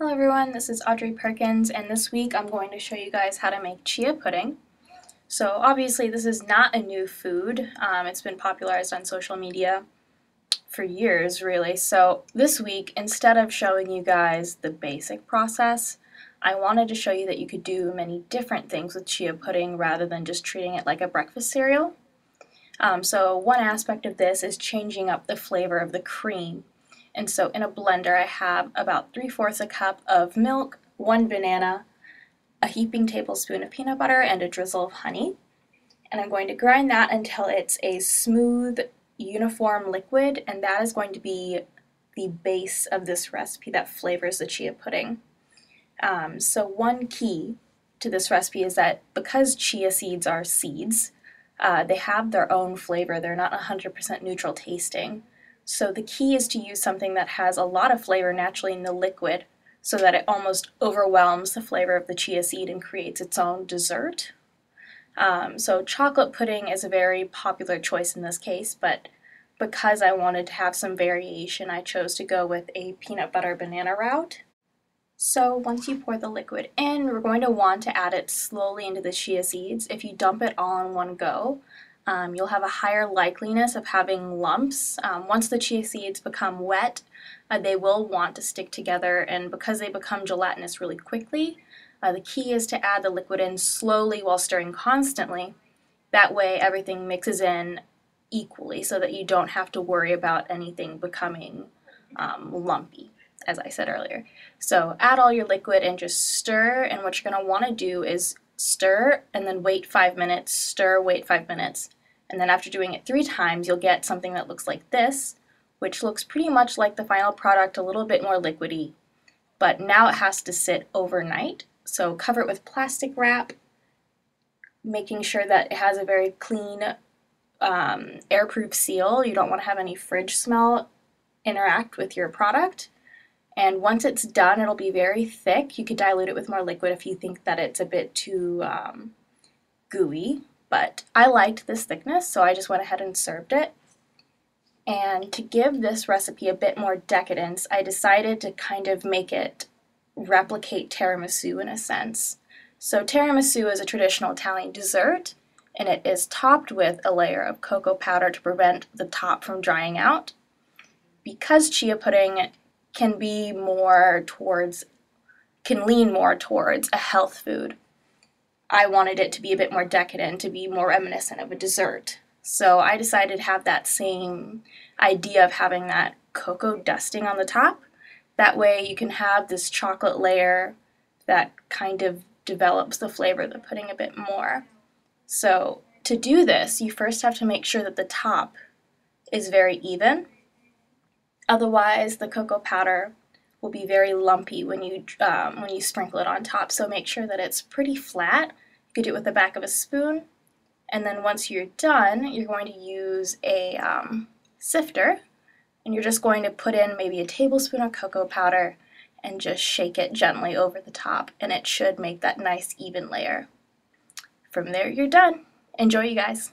Hello everyone, this is Audrey Perkins and this week I'm going to show you guys how to make chia pudding. So obviously this is not a new food, um, it's been popularized on social media for years really. So this week instead of showing you guys the basic process, I wanted to show you that you could do many different things with chia pudding rather than just treating it like a breakfast cereal. Um, so one aspect of this is changing up the flavor of the cream. And so in a blender I have about 3 fourths a cup of milk, one banana, a heaping tablespoon of peanut butter, and a drizzle of honey. And I'm going to grind that until it's a smooth, uniform liquid, and that is going to be the base of this recipe that flavors the chia pudding. Um, so one key to this recipe is that because chia seeds are seeds, uh, they have their own flavor. They're not 100% neutral tasting. So the key is to use something that has a lot of flavor naturally in the liquid so that it almost overwhelms the flavor of the chia seed and creates its own dessert. Um, so chocolate pudding is a very popular choice in this case, but because I wanted to have some variation, I chose to go with a peanut butter banana route. So once you pour the liquid in, we're going to want to add it slowly into the chia seeds. If you dump it all in one go, um, you'll have a higher likeliness of having lumps. Um, once the chia seeds become wet, uh, they will want to stick together, and because they become gelatinous really quickly, uh, the key is to add the liquid in slowly while stirring constantly. That way everything mixes in equally so that you don't have to worry about anything becoming um, lumpy, as I said earlier. So add all your liquid and just stir, and what you're going to want to do is stir, and then wait five minutes, stir, wait five minutes. And then after doing it three times, you'll get something that looks like this, which looks pretty much like the final product, a little bit more liquidy. But now it has to sit overnight. So cover it with plastic wrap, making sure that it has a very clean, um, airproof seal. You don't want to have any fridge smell interact with your product. And once it's done, it'll be very thick. You could dilute it with more liquid if you think that it's a bit too um, gooey. But I liked this thickness, so I just went ahead and served it. And to give this recipe a bit more decadence, I decided to kind of make it replicate tiramisu in a sense. So tiramisu is a traditional Italian dessert, and it is topped with a layer of cocoa powder to prevent the top from drying out. Because chia pudding can be more towards, can lean more towards a health food. I wanted it to be a bit more decadent, to be more reminiscent of a dessert. So I decided to have that same idea of having that cocoa dusting on the top. That way you can have this chocolate layer that kind of develops the flavor of the pudding a bit more. So to do this, you first have to make sure that the top is very even Otherwise, the cocoa powder will be very lumpy when you, um, when you sprinkle it on top. So make sure that it's pretty flat. You could do it with the back of a spoon. And then once you're done, you're going to use a um, sifter. And you're just going to put in maybe a tablespoon of cocoa powder and just shake it gently over the top. And it should make that nice even layer. From there, you're done. Enjoy, you guys.